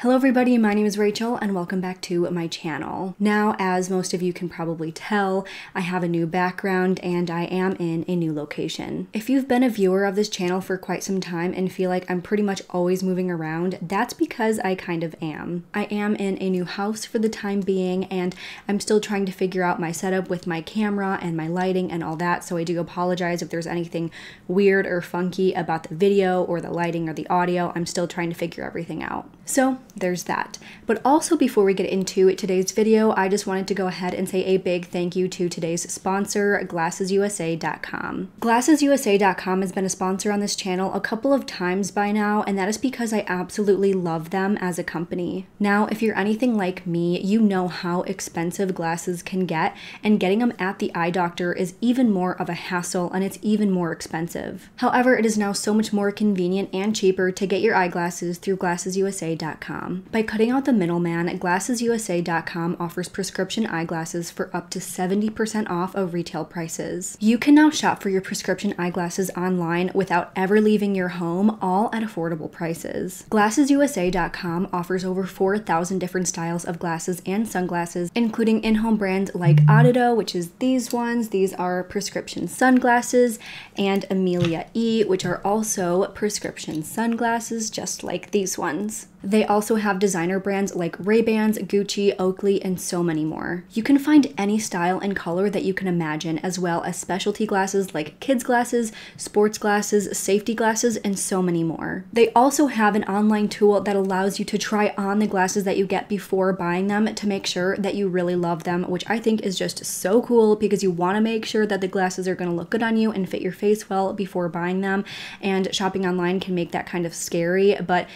Hello everybody, my name is Rachel and welcome back to my channel. Now, as most of you can probably tell, I have a new background and I am in a new location. If you've been a viewer of this channel for quite some time and feel like I'm pretty much always moving around, that's because I kind of am. I am in a new house for the time being and I'm still trying to figure out my setup with my camera and my lighting and all that, so I do apologize if there's anything weird or funky about the video or the lighting or the audio. I'm still trying to figure everything out. So there's that. But also before we get into today's video, I just wanted to go ahead and say a big thank you to today's sponsor, GlassesUSA.com. GlassesUSA.com has been a sponsor on this channel a couple of times by now, and that is because I absolutely love them as a company. Now, if you're anything like me, you know how expensive glasses can get, and getting them at the eye doctor is even more of a hassle and it's even more expensive. However, it is now so much more convenient and cheaper to get your eyeglasses through GlassesUSA.com. By cutting out the middleman, GlassesUSA.com offers prescription eyeglasses for up to 70% off of retail prices. You can now shop for your prescription eyeglasses online without ever leaving your home, all at affordable prices. GlassesUSA.com offers over 4,000 different styles of glasses and sunglasses, including in home brands like Ottoto, which is these ones. These are prescription sunglasses, and Amelia E, which are also prescription sunglasses, just like these ones. They also have designer brands like Ray-Bans, Gucci, Oakley, and so many more. You can find any style and color that you can imagine, as well as specialty glasses like kids glasses, sports glasses, safety glasses, and so many more. They also have an online tool that allows you to try on the glasses that you get before buying them to make sure that you really love them, which I think is just so cool because you want to make sure that the glasses are going to look good on you and fit your face well before buying them. And shopping online can make that kind of scary, but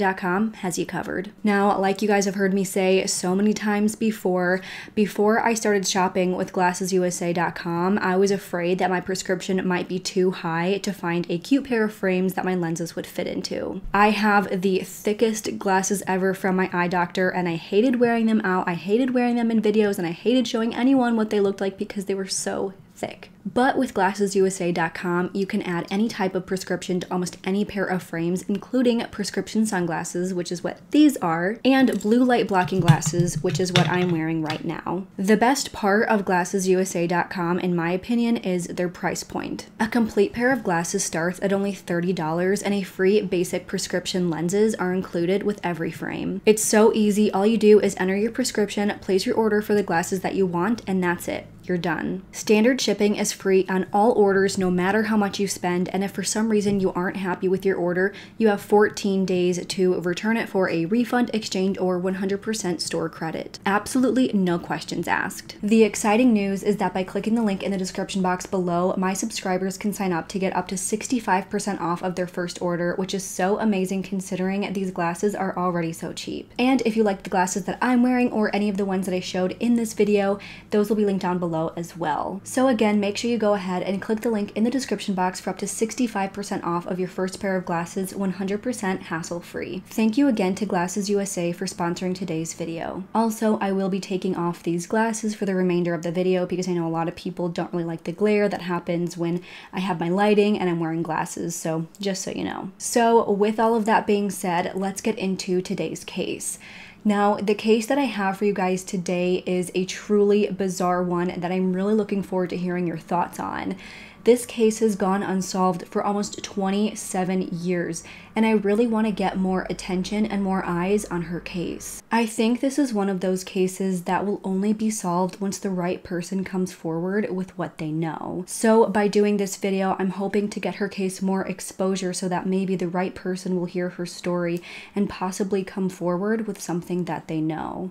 Has you covered. Now, like you guys have heard me say so many times before, before I started shopping with GlassesUSA.com, I was afraid that my prescription might be too high to find a cute pair of frames that my lenses would fit into. I have the thickest glasses ever from my eye doctor, and I hated wearing them out. I hated wearing them in videos, and I hated showing anyone what they looked like because they were so thick. But with GlassesUSA.com, you can add any type of prescription to almost any pair of frames, including prescription sunglasses, which is what these are, and blue light blocking glasses, which is what I'm wearing right now. The best part of GlassesUSA.com, in my opinion, is their price point. A complete pair of glasses starts at only $30, and a free basic prescription lenses are included with every frame. It's so easy, all you do is enter your prescription, place your order for the glasses that you want, and that's it you're done. Standard shipping is free on all orders no matter how much you spend, and if for some reason you aren't happy with your order, you have 14 days to return it for a refund, exchange, or 100% store credit. Absolutely no questions asked. The exciting news is that by clicking the link in the description box below, my subscribers can sign up to get up to 65% off of their first order, which is so amazing considering these glasses are already so cheap. And if you like the glasses that I'm wearing or any of the ones that I showed in this video, those will be linked down below below as well. So again, make sure you go ahead and click the link in the description box for up to 65% off of your first pair of glasses 100% hassle free. Thank you again to Glasses USA for sponsoring today's video. Also, I will be taking off these glasses for the remainder of the video because I know a lot of people don't really like the glare that happens when I have my lighting and I'm wearing glasses, so just so you know. So with all of that being said, let's get into today's case. Now, the case that I have for you guys today is a truly bizarre one that I'm really looking forward to hearing your thoughts on. This case has gone unsolved for almost 27 years, and I really want to get more attention and more eyes on her case. I think this is one of those cases that will only be solved once the right person comes forward with what they know. So, by doing this video, I'm hoping to get her case more exposure so that maybe the right person will hear her story and possibly come forward with something that they know.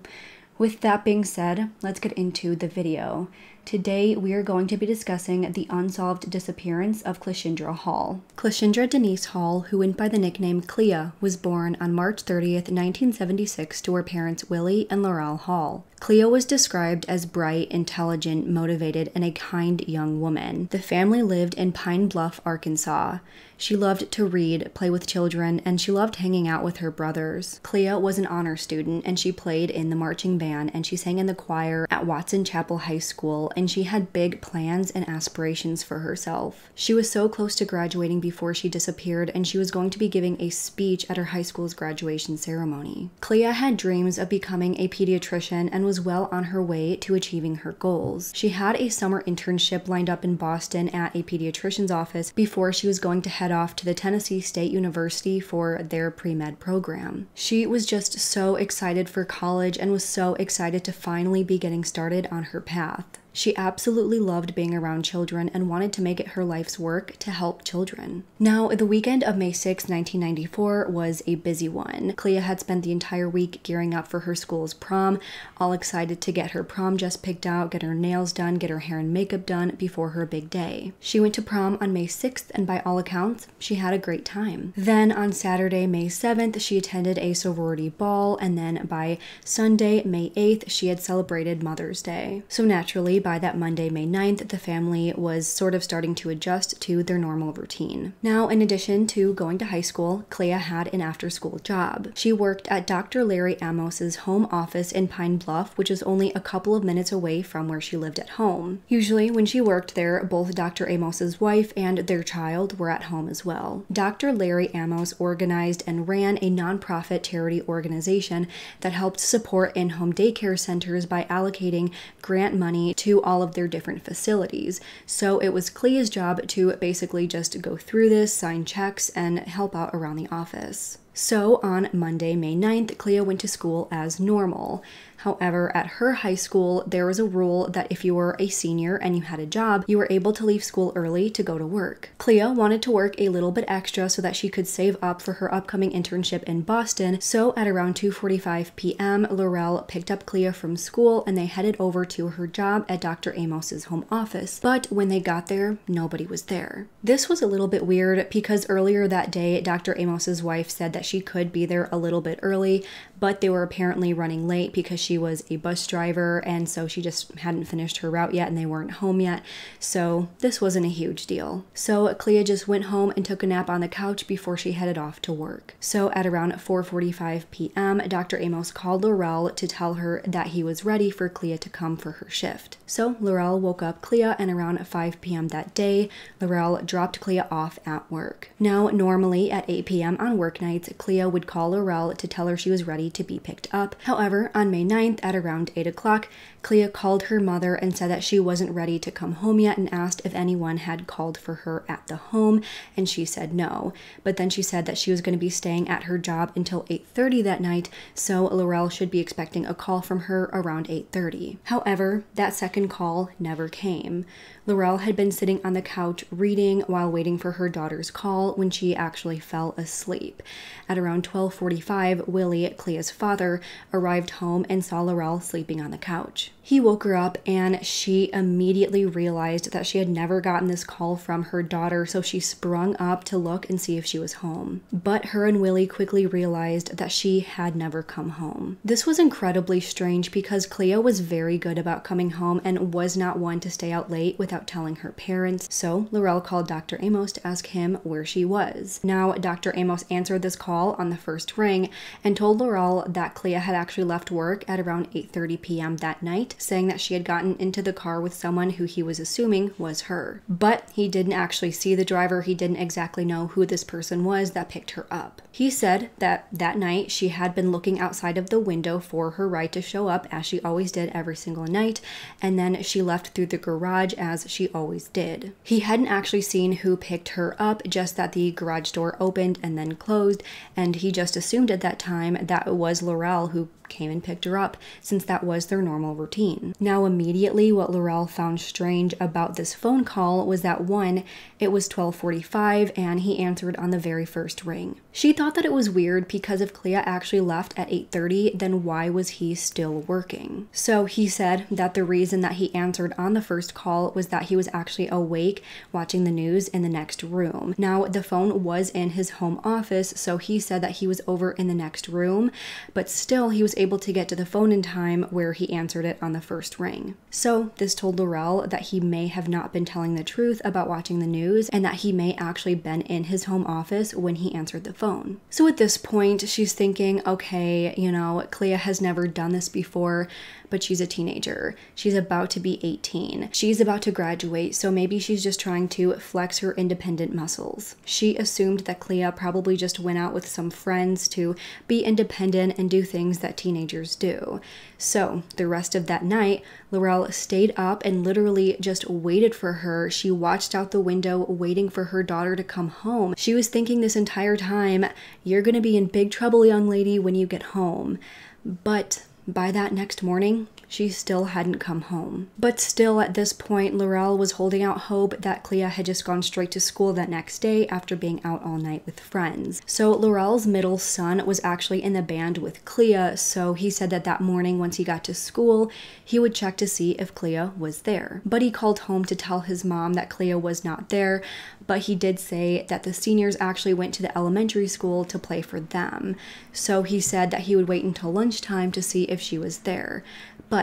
With that being said, let's get into the video. Today, we are going to be discussing the unsolved disappearance of Cleashindra Hall. Cleashindra Denise Hall, who went by the nickname Clea, was born on March 30th, 1976 to her parents Willie and Laurel Hall. Clea was described as bright, intelligent, motivated, and a kind young woman. The family lived in Pine Bluff, Arkansas. She loved to read, play with children, and she loved hanging out with her brothers. Clea was an honor student and she played in the marching band and she sang in the choir at Watson Chapel High School and she had big plans and aspirations for herself. She was so close to graduating before she disappeared and she was going to be giving a speech at her high school's graduation ceremony. Clea had dreams of becoming a pediatrician and was well on her way to achieving her goals. She had a summer internship lined up in Boston at a pediatrician's office before she was going to head off to the Tennessee State University for their pre med program. She was just so excited for college and was so excited to finally be getting started on her path. She absolutely loved being around children and wanted to make it her life's work to help children. Now, the weekend of May 6, 1994 was a busy one. Clea had spent the entire week gearing up for her school's prom, all excited to get her prom dress picked out, get her nails done, get her hair and makeup done before her big day. She went to prom on May 6th, and by all accounts, she had a great time. Then on Saturday, May 7th, she attended a sorority ball, and then by Sunday, May 8th, she had celebrated Mother's Day. So naturally, by that Monday, May 9th, the family was sort of starting to adjust to their normal routine. Now, in addition to going to high school, Clea had an after school job. She worked at Dr. Larry Amos's home office in Pine Bluff, which is only a couple of minutes away from where she lived at home. Usually, when she worked there, both Dr. Amos's wife and their child were at home as well. Dr. Larry Amos organized and ran a nonprofit charity organization that helped support in home daycare centers by allocating grant money to to all of their different facilities. So it was Clea's job to basically just go through this, sign checks, and help out around the office. So on Monday, May 9th, Clea went to school as normal. However, at her high school, there was a rule that if you were a senior and you had a job, you were able to leave school early to go to work. Clea wanted to work a little bit extra so that she could save up for her upcoming internship in Boston. So at around 2:45 p.m., Laurel picked up Clea from school and they headed over to her job at Dr. Amos's home office. But when they got there, nobody was there. This was a little bit weird because earlier that day, Dr. Amos's wife said that she could be there a little bit early, but they were apparently running late because she was a bus driver and so she just hadn't finished her route yet and they weren't home yet. So this wasn't a huge deal. So Clea just went home and took a nap on the couch before she headed off to work. So at around 4:45 p.m., Dr. Amos called Laurel to tell her that he was ready for Clea to come for her shift. So Laurel woke up Clea and around 5 p.m. that day, Laurel dropped Clea off at work. Now, normally at 8 p.m. on work nights, Clea would call Laurel to tell her she was ready to be picked up. However, on May 9th at around 8 o'clock, Clea called her mother and said that she wasn't ready to come home yet and asked if anyone had called for her at the home, and she said no. But then she said that she was going to be staying at her job until 8:30 that night, so Laurel should be expecting a call from her around 8:30. However, that second call never came. Laurel had been sitting on the couch reading while waiting for her daughter's call when she actually fell asleep. At around 12:45, Willie, Clea's father, arrived home and saw Laurel sleeping on the couch. He woke her up and she immediately realized that she had never gotten this call from her daughter, so she sprung up to look and see if she was home. But her and Willie quickly realized that she had never come home. This was incredibly strange because Clea was very good about coming home and was not one to stay out late without telling her parents, so Laurel called Dr. Amos to ask him where she was. Now, Dr. Amos answered this call on the first ring and told Laurel that Clea had actually left work at around 8:30 p.m. that night saying that she had gotten into the car with someone who he was assuming was her. But he didn't actually see the driver, he didn't exactly know who this person was that picked her up. He said that that night she had been looking outside of the window for her ride to show up, as she always did every single night, and then she left through the garage as she always did. He hadn't actually seen who picked her up, just that the garage door opened and then closed, and he just assumed at that time that it was Laurel who came and picked her up, since that was their normal routine. Now, immediately, what Laurel found strange about this phone call was that one, it was 12:45 and he answered on the very first ring. She thought that it was weird because if Clea actually left at 8:30, then why was he still working? So he said that the reason that he answered on the first call was that he was actually awake watching the news in the next room. Now, the phone was in his home office, so he said that he was over in the next room, but still he was able to get to the phone in time where he answered it on the first ring. So, this told Laurel that he may have not been telling the truth about watching the news and that he may actually been in his home office when he answered the phone. So at this point, she's thinking, okay, you know, Clea has never done this before but she's a teenager. She's about to be 18. She's about to graduate, so maybe she's just trying to flex her independent muscles. She assumed that Clea probably just went out with some friends to be independent and do things that teenagers do. So, the rest of that night, Laurel stayed up and literally just waited for her. She watched out the window, waiting for her daughter to come home. She was thinking this entire time, You're gonna be in big trouble, young lady, when you get home. But by that next morning, she still hadn't come home. But still, at this point, Laurel was holding out hope that Clea had just gone straight to school that next day after being out all night with friends. So, Laurel's middle son was actually in the band with Clea, so he said that that morning, once he got to school, he would check to see if Clea was there. But he called home to tell his mom that Clea was not there, but he did say that the seniors actually went to the elementary school to play for them. So he said that he would wait until lunchtime to see if she was there. But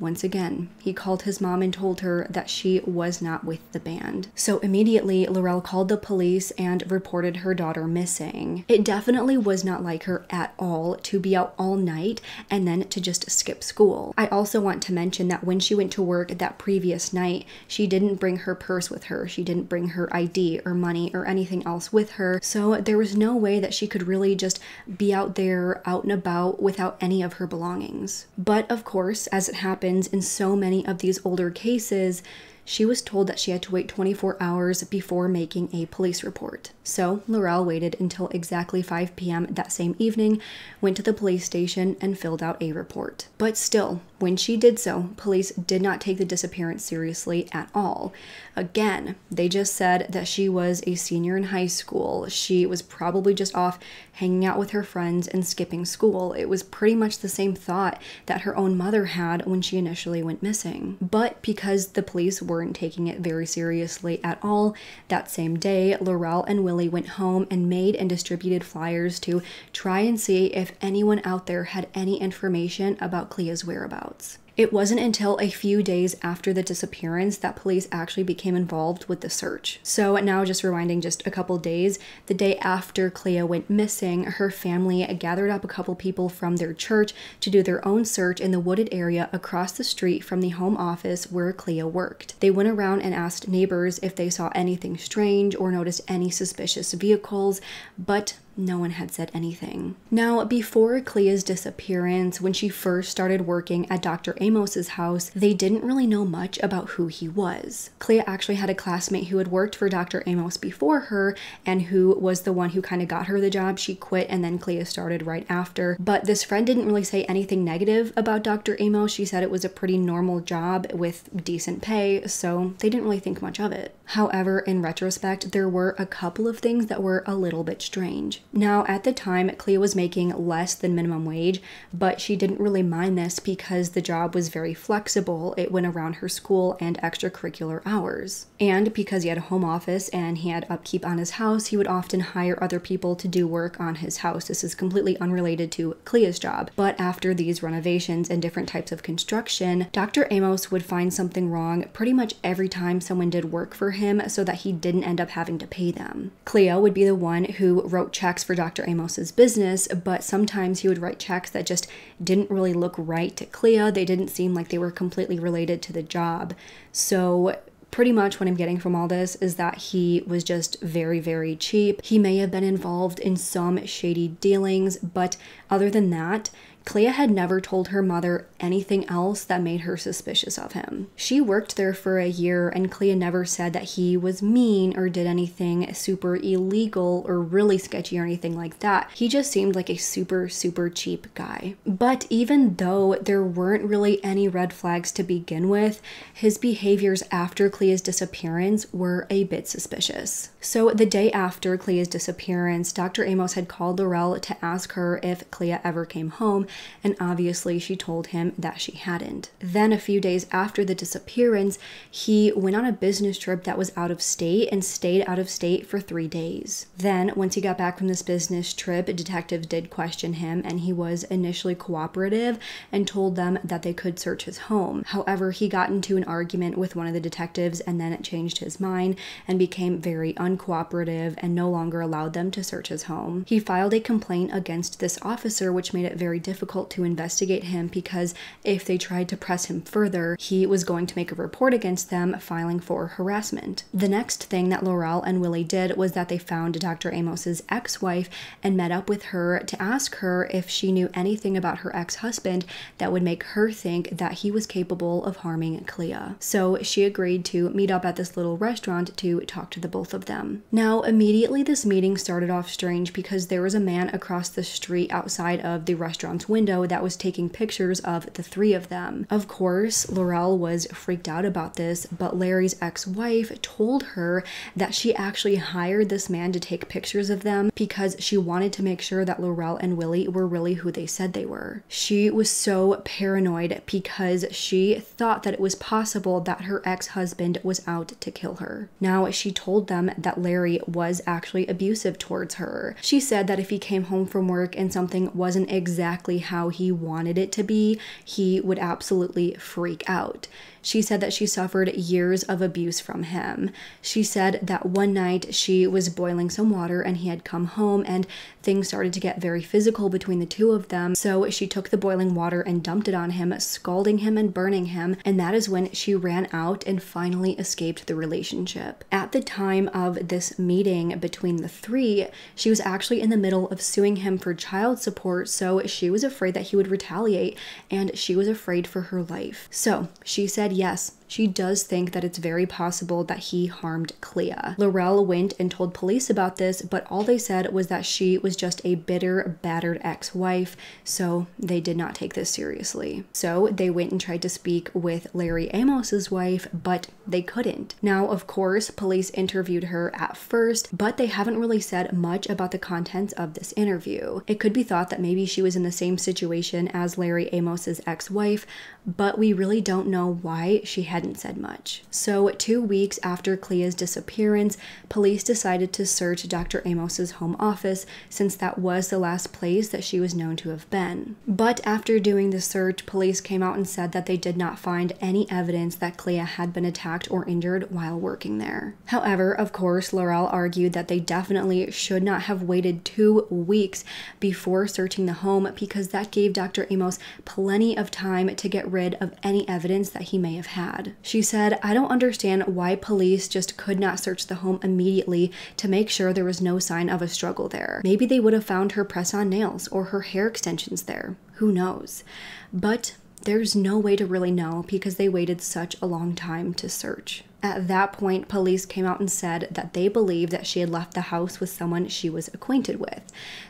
once again, he called his mom and told her that she was not with the band. So immediately, Laurel called the police and reported her daughter missing. It definitely was not like her at all to be out all night and then to just skip school. I also want to mention that when she went to work that previous night, she didn't bring her purse with her. She didn't bring her ID or money or anything else with her. So there was no way that she could really just be out there out and about without any of her belongings. But of course, as it happened, happens in so many of these older cases, she was told that she had to wait 24 hours before making a police report. So Laurel waited until exactly 5 p.m. that same evening, went to the police station, and filled out a report. But still, when she did so, police did not take the disappearance seriously at all. Again, they just said that she was a senior in high school. She was probably just off hanging out with her friends and skipping school. It was pretty much the same thought that her own mother had when she initially went missing. But because the police weren't taking it very seriously at all, that same day, Laurel and Willie went home and made and distributed flyers to try and see if anyone out there had any information about Clea's whereabouts. It wasn't until a few days after the disappearance that police actually became involved with the search. So, now just rewinding just a couple days, the day after Clea went missing, her family gathered up a couple people from their church to do their own search in the wooded area across the street from the home office where Clea worked. They went around and asked neighbors if they saw anything strange or noticed any suspicious vehicles, but no one had said anything. Now, before Clea's disappearance, when she first started working at Dr. Amos's house, they didn't really know much about who he was. Clea actually had a classmate who had worked for Dr. Amos before her and who was the one who kind of got her the job. She quit and then Clea started right after. But this friend didn't really say anything negative about Dr. Amos. She said it was a pretty normal job with decent pay, so they didn't really think much of it. However, in retrospect, there were a couple of things that were a little bit strange. Now, at the time, Clea was making less than minimum wage, but she didn't really mind this because the job was very flexible. It went around her school and extracurricular hours. And because he had a home office and he had upkeep on his house, he would often hire other people to do work on his house. This is completely unrelated to Clea's job. But after these renovations and different types of construction, Dr. Amos would find something wrong pretty much every time someone did work for him so that he didn't end up having to pay them. Clea would be the one who wrote checks checks for Dr. Amos's business, but sometimes he would write checks that just didn't really look right to Clea. They didn't seem like they were completely related to the job. So pretty much what I'm getting from all this is that he was just very, very cheap. He may have been involved in some shady dealings, but other than that, Clea had never told her mother anything else that made her suspicious of him. She worked there for a year, and Clea never said that he was mean or did anything super illegal or really sketchy or anything like that. He just seemed like a super, super cheap guy. But even though there weren't really any red flags to begin with, his behaviors after Clea's disappearance were a bit suspicious. So the day after Clea's disappearance, Dr. Amos had called Laurel to ask her if Clea ever came home and obviously she told him that she hadn't. Then, a few days after the disappearance, he went on a business trip that was out of state and stayed out of state for three days. Then, once he got back from this business trip, detectives did question him, and he was initially cooperative and told them that they could search his home. However, he got into an argument with one of the detectives and then it changed his mind and became very uncooperative and no longer allowed them to search his home. He filed a complaint against this officer, which made it very difficult to investigate him because if they tried to press him further, he was going to make a report against them, filing for harassment. The next thing that Laurel and Willie did was that they found Dr. Amos's ex-wife and met up with her to ask her if she knew anything about her ex-husband that would make her think that he was capable of harming Clea. So she agreed to meet up at this little restaurant to talk to the both of them. Now, immediately this meeting started off strange because there was a man across the street outside of the restaurant's window that was taking pictures of the three of them. Of course, Laurel was freaked out about this, but Larry's ex-wife told her that she actually hired this man to take pictures of them because she wanted to make sure that Laurel and Willie were really who they said they were. She was so paranoid because she thought that it was possible that her ex-husband was out to kill her. Now, she told them that Larry was actually abusive towards her. She said that if he came home from work and something wasn't exactly how he wanted it to be, he would absolutely freak out. She said that she suffered years of abuse from him. She said that one night she was boiling some water and he had come home and things started to get very physical between the two of them. So she took the boiling water and dumped it on him, scalding him and burning him. And that is when she ran out and finally escaped the relationship. At the time of this meeting between the three, she was actually in the middle of suing him for child support. So she was afraid that he would retaliate and she was afraid for her life. So she said yes, she does think that it's very possible that he harmed Clea. Laurel went and told police about this, but all they said was that she was just a bitter, battered ex wife, so they did not take this seriously. So they went and tried to speak with Larry Amos's wife, but they couldn't. Now, of course, police interviewed her at first, but they haven't really said much about the contents of this interview. It could be thought that maybe she was in the same situation as Larry Amos's ex wife, but we really don't know why she had hadn't said much. So, two weeks after Clea's disappearance, police decided to search Dr. Amos's home office since that was the last place that she was known to have been. But after doing the search, police came out and said that they did not find any evidence that Clea had been attacked or injured while working there. However, of course, Laurel argued that they definitely should not have waited two weeks before searching the home because that gave Dr. Amos plenty of time to get rid of any evidence that he may have had. She said, I don't understand why police just could not search the home immediately to make sure there was no sign of a struggle there. Maybe they would have found her press on nails or her hair extensions there. Who knows? But there's no way to really know because they waited such a long time to search. At that point, police came out and said that they believe that she had left the house with someone she was acquainted with.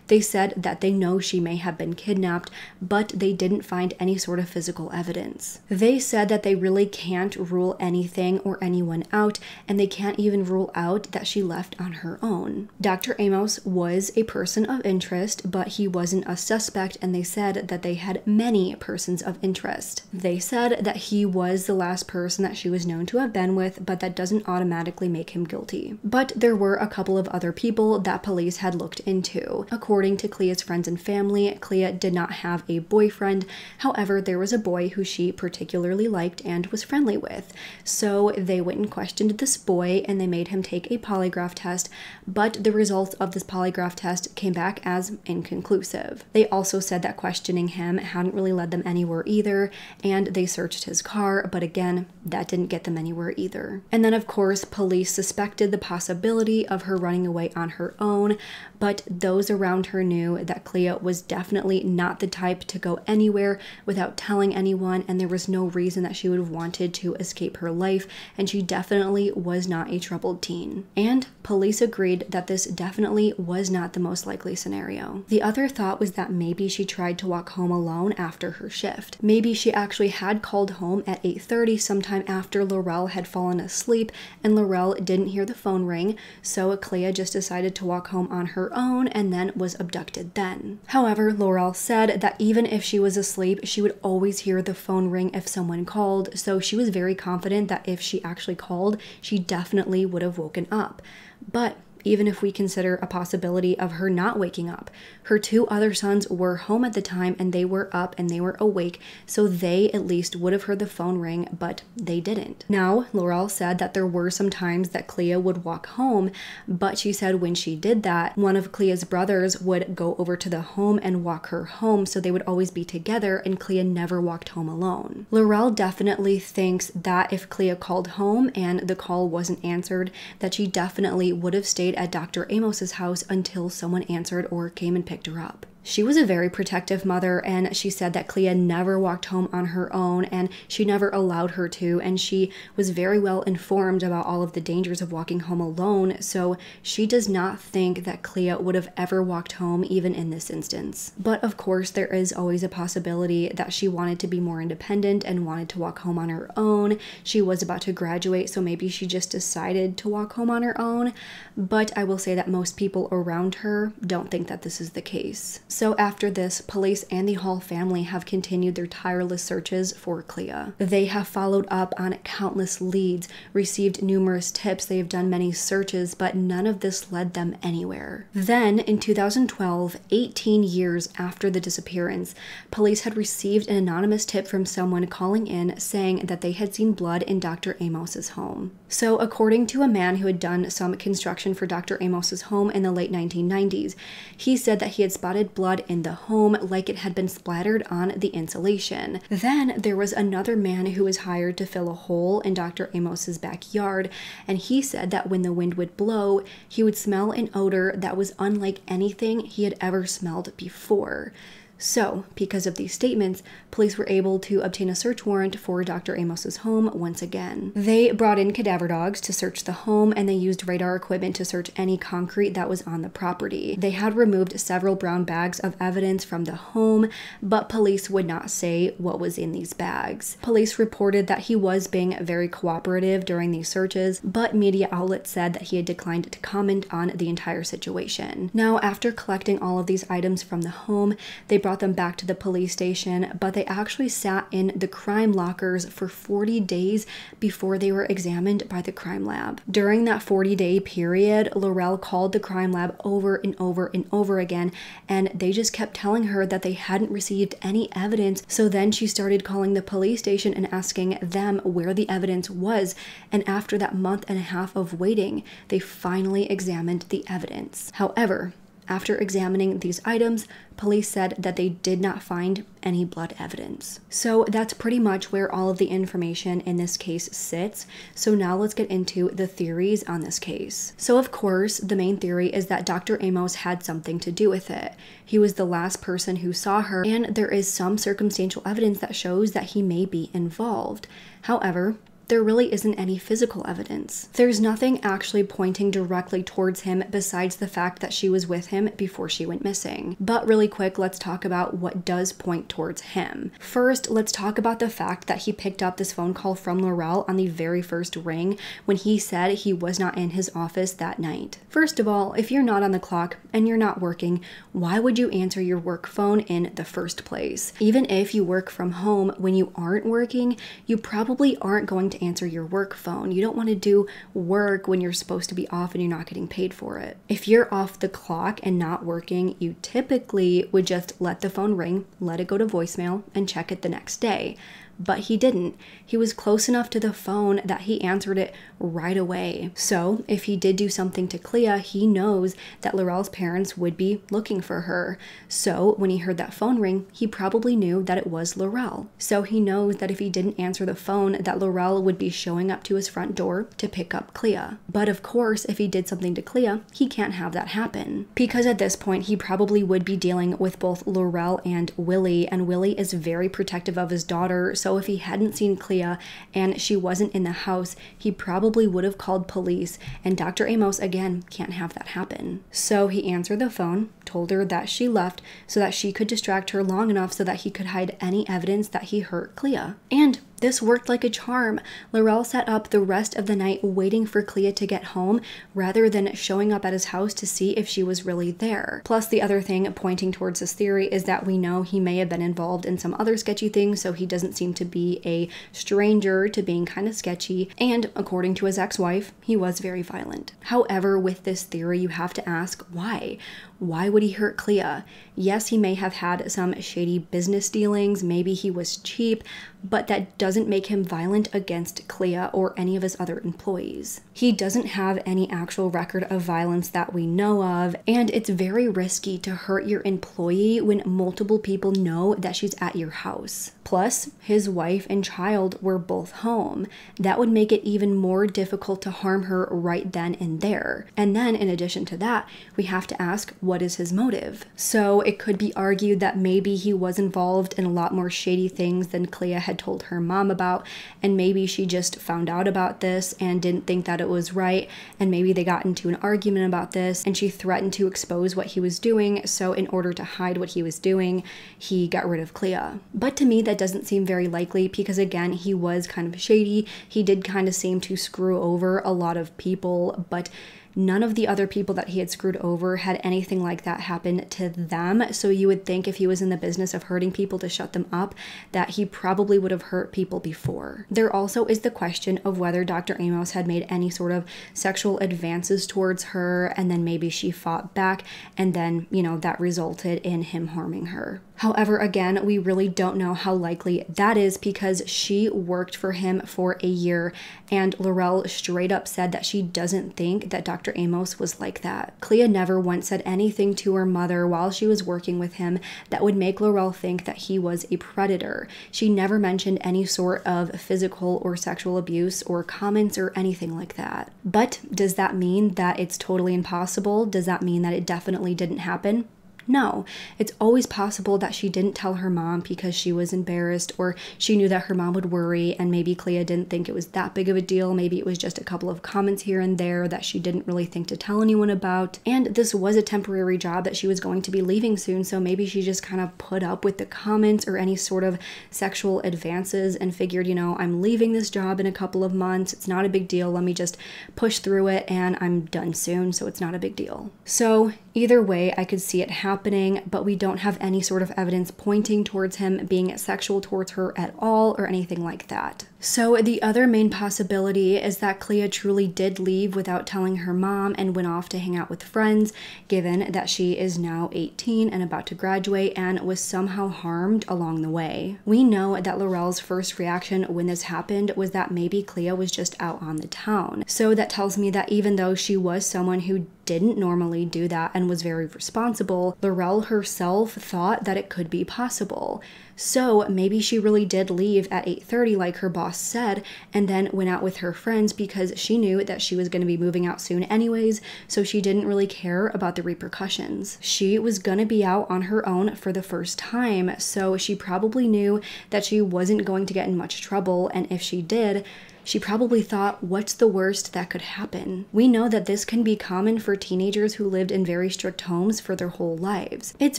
They said that they know she may have been kidnapped, but they didn't find any sort of physical evidence. They said that they really can't rule anything or anyone out, and they can't even rule out that she left on her own. Dr. Amos was a person of interest, but he wasn't a suspect, and they said that they had many persons of interest. They said that he was the last person that she was known to have been with, but that doesn't automatically make him guilty. But there were a couple of other people that police had looked into. According to Clea's friends and family, Clea did not have a boyfriend. However, there was a boy who she particularly liked and was friendly with. So they went and questioned this boy and they made him take a polygraph test, but the results of this polygraph test came back as inconclusive. They also said that questioning him hadn't really led them anywhere either, and they searched his car, but again, that didn't get them anywhere either. And then, of course, police suspected the possibility of her running away on her own, but those around her knew that Clea was definitely not the type to go anywhere without telling anyone, and there was no reason that she would have wanted to escape her life, and she definitely was not a troubled teen. And police agreed that this definitely was not the most likely scenario. The other thought was that maybe she tried to walk home alone after her shift. Maybe she actually had called home at 8:30 sometime after Laurel had fallen fallen asleep and Laurel didn't hear the phone ring, so Clea just decided to walk home on her own and then was abducted then. However, Laurel said that even if she was asleep, she would always hear the phone ring if someone called, so she was very confident that if she actually called, she definitely would have woken up. But even if we consider a possibility of her not waking up. Her two other sons were home at the time and they were up and they were awake, so they at least would have heard the phone ring, but they didn't. Now, Laurel said that there were some times that Clea would walk home, but she said when she did that, one of Clea's brothers would go over to the home and walk her home, so they would always be together, and Clea never walked home alone. Laurel definitely thinks that if Clea called home and the call wasn't answered, that she definitely would have stayed at Dr. Amos's house until someone answered or came and picked her up. She was a very protective mother, and she said that Clea never walked home on her own and she never allowed her to. And she was very well informed about all of the dangers of walking home alone, so she does not think that Clea would have ever walked home, even in this instance. But of course, there is always a possibility that she wanted to be more independent and wanted to walk home on her own. She was about to graduate, so maybe she just decided to walk home on her own. But I will say that most people around her don't think that this is the case. So after this, police and the Hall family have continued their tireless searches for Clea. They have followed up on countless leads, received numerous tips, they have done many searches, but none of this led them anywhere. Then, in 2012, 18 years after the disappearance, police had received an anonymous tip from someone calling in saying that they had seen blood in Dr. Amos's home. So, according to a man who had done some construction for Dr. Amos's home in the late 1990s, he said that he had spotted blood in the home like it had been splattered on the insulation. Then there was another man who was hired to fill a hole in Dr. Amos's backyard, and he said that when the wind would blow, he would smell an odor that was unlike anything he had ever smelled before. So, because of these statements, police were able to obtain a search warrant for Dr. Amos's home once again. They brought in cadaver dogs to search the home and they used radar equipment to search any concrete that was on the property. They had removed several brown bags of evidence from the home, but police would not say what was in these bags. Police reported that he was being very cooperative during these searches, but media outlets said that he had declined to comment on the entire situation. Now, after collecting all of these items from the home, they brought them back to the police station, but they actually sat in the crime lockers for 40 days before they were examined by the crime lab. During that 40 day period, Laurel called the crime lab over and over and over again, and they just kept telling her that they hadn't received any evidence. So then she started calling the police station and asking them where the evidence was. And after that month and a half of waiting, they finally examined the evidence. However, after examining these items, police said that they did not find any blood evidence. So that's pretty much where all of the information in this case sits. So now let's get into the theories on this case. So, of course, the main theory is that Dr. Amos had something to do with it. He was the last person who saw her, and there is some circumstantial evidence that shows that he may be involved. However, there really isn't any physical evidence. There's nothing actually pointing directly towards him besides the fact that she was with him before she went missing. But really quick, let's talk about what does point towards him. First, let's talk about the fact that he picked up this phone call from Laurel on the very first ring when he said he was not in his office that night. First of all, if you're not on the clock and you're not working, why would you answer your work phone in the first place? Even if you work from home when you aren't working, you probably aren't going to answer your work phone. You don't want to do work when you're supposed to be off and you're not getting paid for it. If you're off the clock and not working, you typically would just let the phone ring, let it go to voicemail, and check it the next day but he didn't. He was close enough to the phone that he answered it right away. So, if he did do something to Clea, he knows that Laurel's parents would be looking for her. So, when he heard that phone ring, he probably knew that it was Laurel. So, he knows that if he didn't answer the phone, that Laurel would be showing up to his front door to pick up Clea. But of course, if he did something to Clea, he can't have that happen. Because at this point, he probably would be dealing with both Laurel and Willie, and Willie is very protective of his daughter. So, so if he hadn't seen Clea and she wasn't in the house, he probably would have called police, and Dr. Amos again can't have that happen. So he answered the phone, told her that she left so that she could distract her long enough so that he could hide any evidence that he hurt Clea. And This worked like a charm. Laurel sat up the rest of the night waiting for Clea to get home rather than showing up at his house to see if she was really there. Plus, the other thing pointing towards this theory is that we know he may have been involved in some other sketchy things, so he doesn't seem to be a stranger to being kind of sketchy. And according to his ex wife, he was very violent. However, with this theory, you have to ask why? Why would he hurt Clea? Yes, he may have had some shady business dealings, maybe he was cheap, but that doesn't make him violent against Clea or any of his other employees. He doesn't have any actual record of violence that we know of, and it's very risky to hurt your employee when multiple people know that she's at your house. Plus, his wife and child were both home. That would make it even more difficult to harm her right then and there. And then, in addition to that, we have to ask what is his motive? So it could be argued that maybe he was involved in a lot more shady things than Clea had told her mom about, and maybe she just found out about this and didn't think that it was right, and maybe they got into an argument about this, and she threatened to expose what he was doing. So, in order to hide what he was doing, he got rid of Clea. But to me, that doesn't seem very likely because, again, he was kind of shady. He did kind of seem to screw over a lot of people, but None of the other people that he had screwed over had anything like that happen to them. So you would think if he was in the business of hurting people to shut them up, that he probably would have hurt people before. There also is the question of whether Dr. Amos had made any sort of sexual advances towards her and then maybe she fought back and then, you know, that resulted in him harming her. However, again, we really don't know how likely that is because she worked for him for a year, and Laurel straight up said that she doesn't think that Dr. Amos was like that. Clea never once said anything to her mother while she was working with him that would make Laurel think that he was a predator. She never mentioned any sort of physical or sexual abuse or comments or anything like that. But does that mean that it's totally impossible? Does that mean that it definitely didn't happen? No, it's always possible that she didn't tell her mom because she was embarrassed or she knew that her mom would worry and maybe Clea didn't think it was that big of a deal. Maybe it was just a couple of comments here and there that she didn't really think to tell anyone about. And this was a temporary job that she was going to be leaving soon, so maybe she just kind of put up with the comments or any sort of sexual advances and figured, you know, I'm leaving this job in a couple of months. It's not a big deal. Let me just push through it and I'm done soon, so it's not a big deal. So, either way, I could see it happening, but we don't have any sort of evidence pointing towards him being sexual towards her at all or anything like that. So, the other main possibility is that Clea truly did leave without telling her mom and went off to hang out with friends, given that she is now 18 and about to graduate and was somehow harmed along the way. We know that Laurel's first reaction when this happened was that maybe Clea was just out on the town. So, that tells me that even though she was someone who didn't normally do that and was very responsible, Laurel herself thought that it could be possible. So maybe she really did leave at 8:30 like her boss said and then went out with her friends because she knew that she was going to be moving out soon anyways, so she didn't really care about the repercussions. She was going to be out on her own for the first time, so she probably knew that she wasn't going to get in much trouble and if she did, she probably thought, what's the worst that could happen? We know that this can be common for teenagers who lived in very strict homes for their whole lives. It's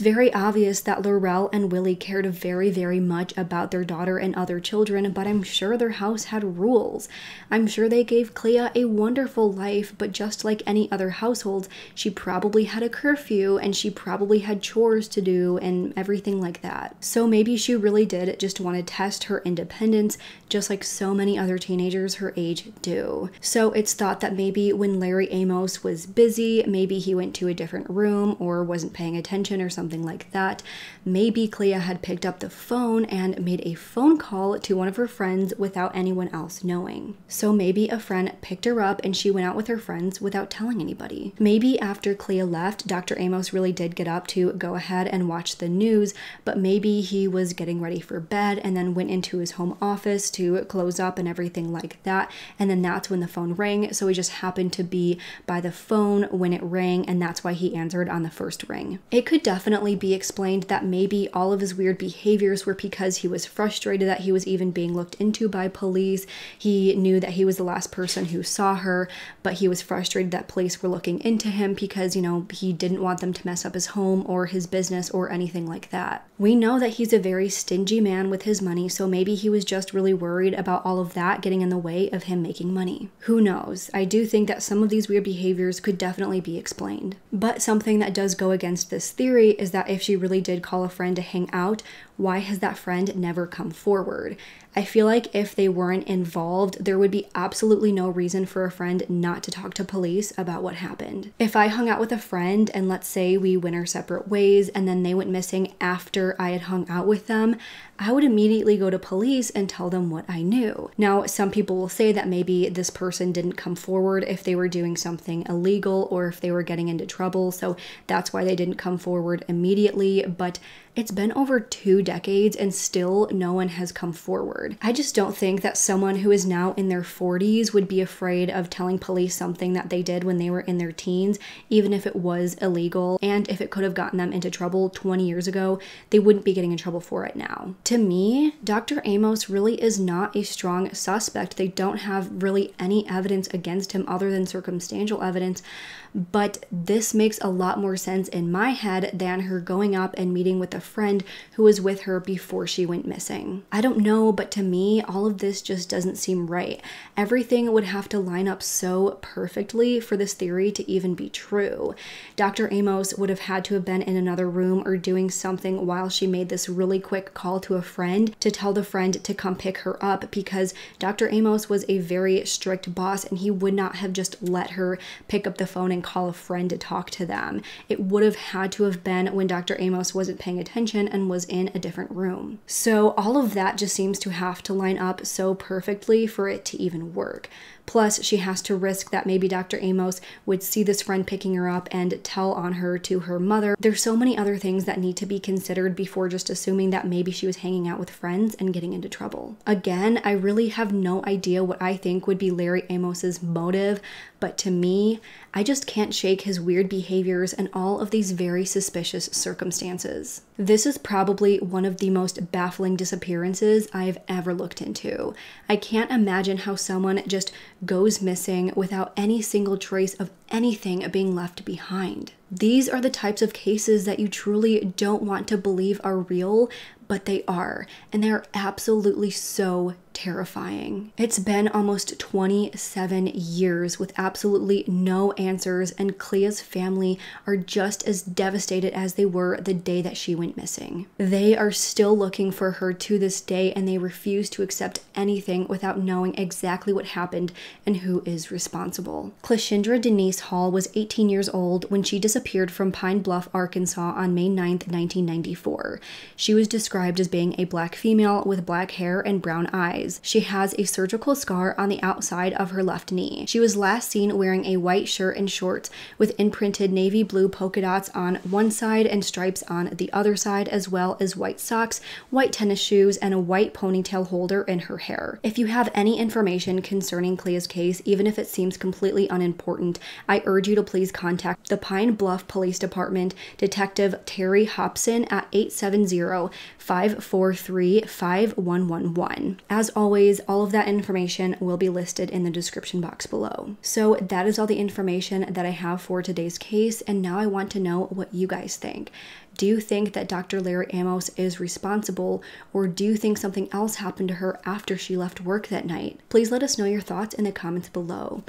very obvious that Laurel and Willie cared very, very much about their daughter and other children, but I'm sure their house had rules. I'm sure they gave Clea a wonderful life, but just like any other household, she probably had a curfew and she probably had chores to do and everything like that. So maybe she really did just want to test her independence, just like so many other teenagers teenagers her age do. So it's thought that maybe when Larry Amos was busy, maybe he went to a different room or wasn't paying attention or something like that. Maybe Clea had picked up the phone and made a phone call to one of her friends without anyone else knowing. So maybe a friend picked her up and she went out with her friends without telling anybody. Maybe after Clea left, Dr. Amos really did get up to go ahead and watch the news, but maybe he was getting ready for bed and then went into his home office to close up and everything like like that. And then that's when the phone rang. So he just happened to be by the phone when it rang, and that's why he answered on the first ring. It could definitely be explained that maybe all of his weird behaviors were because he was frustrated that he was even being looked into by police. He knew that he was the last person who saw her, but he was frustrated that police were looking into him because, you know, he didn't want them to mess up his home or his business or anything like that. We know that he's a very stingy man with his money, so maybe he was just really worried about all of that getting in the way of him making money. Who knows? I do think that some of these weird behaviors could definitely be explained. But something that does go against this theory is that if she really did call a friend to hang out, why has that friend never come forward? I feel like if they weren't involved, there would be absolutely no reason for a friend not to talk to police about what happened. If I hung out with a friend and let's say we went our separate ways and then they went missing after I had hung out with them, I would immediately go to police and tell them what I knew. Now, some people will say that maybe this person didn't come forward if they were doing something illegal or if they were getting into trouble, so that's why they didn't come forward immediately, but it's been over two decades and still no one has come forward. I just don't think that someone who is now in their 40s would be afraid of telling police something that they did when they were in their teens, even if it was illegal. And if it could have gotten them into trouble 20 years ago, they wouldn't be getting in trouble for it now. To me, Dr. Amos really is not a strong suspect. They don't have really any evidence against him other than circumstantial evidence but this makes a lot more sense in my head than her going up and meeting with a friend who was with her before she went missing. I don't know, but to me, all of this just doesn't seem right. Everything would have to line up so perfectly for this theory to even be true. Dr. Amos would have had to have been in another room or doing something while she made this really quick call to a friend to tell the friend to come pick her up because Dr. Amos was a very strict boss and he would not have just let her pick up the phone and call a friend to talk to them. It would have had to have been when Dr. Amos wasn't paying attention and was in a different room. So all of that just seems to have to line up so perfectly for it to even work. Plus, she has to risk that maybe Dr. Amos would see this friend picking her up and tell on her to her mother. There's so many other things that need to be considered before just assuming that maybe she was hanging out with friends and getting into trouble. Again, I really have no idea what I think would be Larry Amos's motive, but to me, I just can't shake his weird behaviors and all of these very suspicious circumstances. This is probably one of the most baffling disappearances I've ever looked into. I can't imagine how someone just goes missing without any single trace of anything being left behind. These are the types of cases that you truly don't want to believe are real, but they are, and they're absolutely so terrifying. It's been almost 27 years with absolutely no answers, and Clea's family are just as devastated as they were the day that she went missing. They are still looking for her to this day, and they refuse to accept anything without knowing exactly what happened and who is responsible. Cleashindra Denise Hall was 18 years old when she disappeared from Pine Bluff, Arkansas on May 9, 1994. She was described as being a black female with black hair and brown eyes She has a surgical scar on the outside of her left knee. She was last seen wearing a white shirt and shorts with imprinted navy blue polka dots on one side and stripes on the other side, as well as white socks, white tennis shoes, and a white ponytail holder in her hair. If you have any information concerning Clea's case, even if it seems completely unimportant, I urge you to please contact the Pine Bluff Police Department Detective Terry Hopson at 870 543 5111. Always, all of that information will be listed in the description box below. So that is all the information that I have for today's case, and now I want to know what you guys think. Do you think that Dr. Larry Amos is responsible, or do you think something else happened to her after she left work that night? Please let us know your thoughts in the comments below.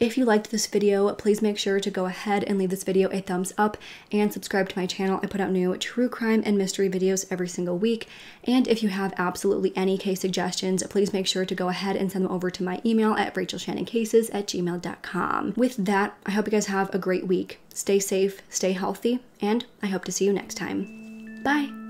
If you liked this video, please make sure to go ahead and leave this video a thumbs up and subscribe to my channel. I put out new true crime and mystery videos every single week. And if you have absolutely any case suggestions, please make sure to go ahead and send them over to my email at rachelshannoncases at gmail.com. With that, I hope you guys have a great week. Stay safe, stay healthy, and I hope to see you next time. Bye!